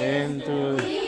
and uh,